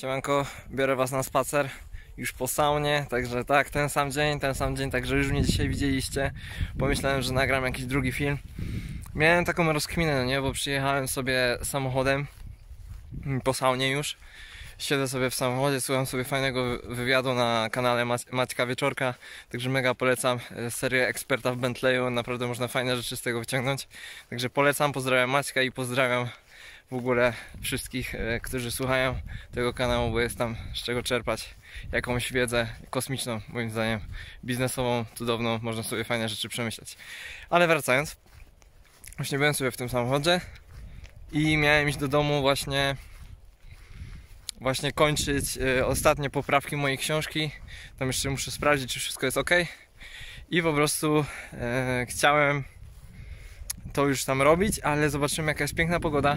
Siemanko, biorę was na spacer już po saunie, także tak, ten sam dzień, ten sam dzień, także już mnie dzisiaj widzieliście. Pomyślałem, że nagram jakiś drugi film. Miałem taką rozkminę, no nie, bo przyjechałem sobie samochodem po saunie już. Siedzę sobie w samochodzie, słucham sobie fajnego wywiadu na kanale Mac- Maćka Wieczorka, także mega polecam e, serię eksperta w Bentleyu, naprawdę można fajne rzeczy z tego wyciągnąć. Także polecam, pozdrawiam Maćka i pozdrawiam w ogóle wszystkich, e, którzy słuchają tego kanału, bo jest tam z czego czerpać jakąś wiedzę kosmiczną, moim zdaniem, biznesową, cudowną, można sobie fajne rzeczy przemyśleć. Ale wracając, właśnie byłem sobie w tym samochodzie i miałem iść do domu właśnie właśnie kończyć e, ostatnie poprawki mojej książki. Tam jeszcze muszę sprawdzić, czy wszystko jest ok. I po prostu e, chciałem to już tam robić, ale zobaczymy jaka jest piękna pogoda.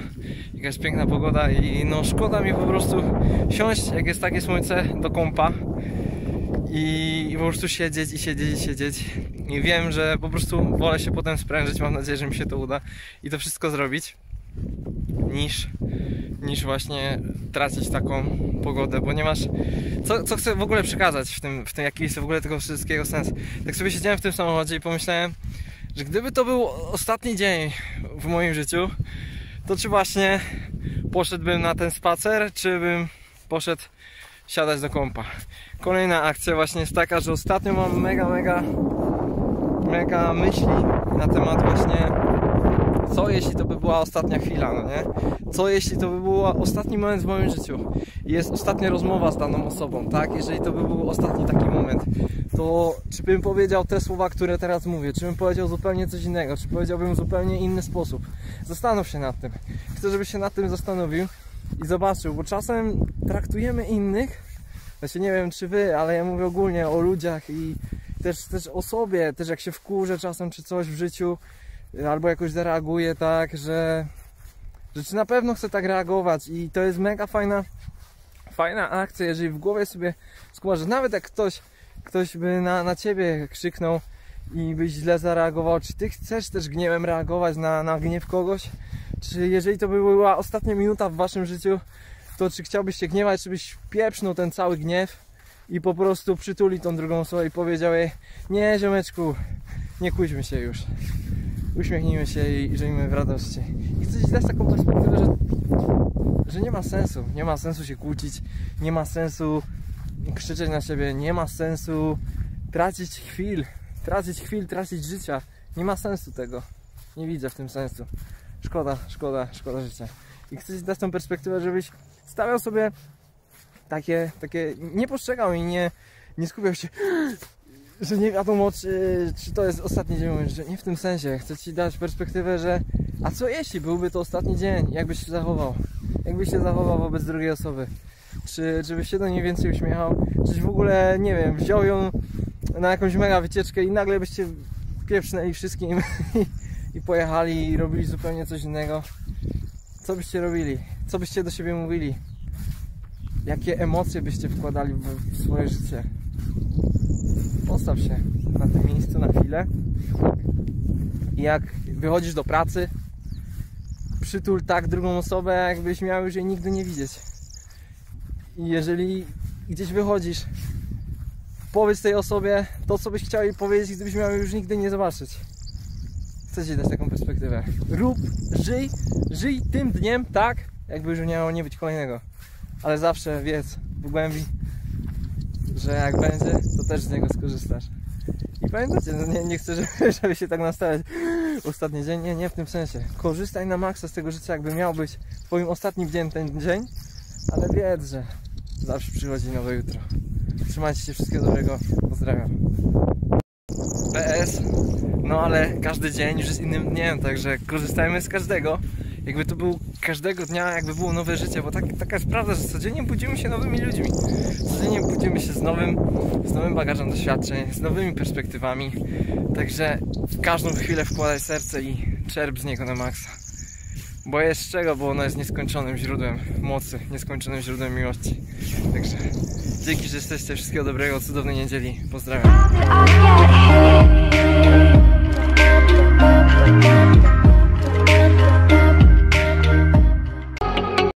Jaka jest piękna pogoda i no szkoda mi po prostu siąść, jak jest takie słońce, do kąpa i, i po prostu siedzieć i siedzieć i siedzieć. I wiem, że po prostu wolę się potem sprężyć, mam nadzieję, że mi się to uda i to wszystko zrobić niż, niż właśnie tracić taką pogodę, bo nie masz. Co, co chcę w ogóle przekazać w tym, w tym jaki jest w ogóle tego wszystkiego sens? Tak sobie siedziałem w tym samochodzie i pomyślałem, że gdyby to był ostatni dzień w moim życiu, to czy właśnie poszedłbym na ten spacer, czy bym poszedł siadać do kąpa. Kolejna akcja właśnie jest taka, że ostatnio mam mega, mega, mega myśli na temat właśnie co jeśli to by była ostatnia chwila, no nie? Co jeśli to by był ostatni moment w moim życiu jest ostatnia rozmowa z daną osobą, tak? Jeżeli to by był ostatni taki moment, to czy bym powiedział te słowa, które teraz mówię, czy bym powiedział zupełnie coś innego, czy powiedziałbym zupełnie inny sposób. Zastanów się nad tym. Chcę, żebyś się nad tym zastanowił i zobaczył, bo czasem traktujemy innych, znaczy nie wiem czy wy, ale ja mówię ogólnie o ludziach i też, też o sobie, też jak się wkurzę czasem czy coś w życiu, albo jakoś zareaguję tak, że, że czy na pewno chcę tak reagować i to jest mega fajna fajna akcja, jeżeli w głowie sobie skumasz, że nawet jak ktoś ktoś by na, na ciebie krzyknął i byś źle zareagował, czy ty chcesz też gniewem reagować na, na gniew kogoś? Czy jeżeli to by była ostatnia minuta w waszym życiu, to czy chciałbyś się gniewać, czy byś pieprznął ten cały gniew i po prostu przytuli tą drugą osobę i powiedział jej nie ziomeczku, nie kłóćmy się już uśmiechnijmy się i żyjmy w radości. I chcę ci dać taką perspektywę, że, że nie ma sensu. Nie ma sensu się kłócić, nie ma sensu krzyczeć na siebie, nie ma sensu tracić chwil, tracić chwil, tracić życia. Nie ma sensu tego. Nie widzę w tym sensu. Szkoda, szkoda, szkoda życia. I chcę ci dać tą perspektywę, żebyś stawiał sobie takie, takie, nie postrzegał i nie, nie skupiał się że nie wiadomo, czy, czy to jest ostatni dzień, że nie w tym sensie. Chcę Ci dać perspektywę, że a co jeśli byłby to ostatni dzień? Jakbyś się zachował? Jakbyś się zachował wobec drugiej osoby? Czy, byś się do niej więcej uśmiechał? Czyś w ogóle, nie wiem, wziął ją na jakąś mega wycieczkę i nagle byście pieprznęli wszystkim i, pojechali i robili zupełnie coś innego? Co byście robili? Co byście do siebie mówili? Jakie emocje byście wkładali w, w swoje życie? postaw się na tym miejscu na chwilę i jak wychodzisz do pracy, przytul tak drugą osobę, jakbyś miał już jej nigdy nie widzieć. I jeżeli gdzieś wychodzisz, powiedz tej osobie to, co byś chciał jej powiedzieć, gdybyś miał już nigdy nie zobaczyć. Chcę Ci dać taką perspektywę. Rób, żyj, żyj tym dniem tak, jakby już miało nie być kolejnego. Ale zawsze wiedz w głębi, że jak będzie, to też z niego skorzystasz. I pamiętacie, no nie, nie chcę, żeby, żeby się tak nastawiać ostatni dzień, nie, nie w tym sensie. Korzystaj na maksa z tego życia, jakby miał być twoim ostatnim dniem ten dzień, ale wiedz, że zawsze przychodzi nowe jutro. Trzymajcie się, wszystkiego dobrego, pozdrawiam. PS, no ale każdy dzień już jest innym dniem, także korzystajmy z każdego jakby to był każdego dnia, jakby było nowe życie, bo tak, taka jest prawda, że codziennie budzimy się nowymi ludźmi. Codziennie budzimy się z nowym, z nowym bagażem doświadczeń, z nowymi perspektywami. Także w każdą chwilę wkładaj serce i czerp z niego na maksa. Bo jest z czego, bo ono jest nieskończonym źródłem mocy, nieskończonym źródłem miłości. Także dzięki, że jesteście. Wszystkiego dobrego, cudownej niedzieli. Pozdrawiam.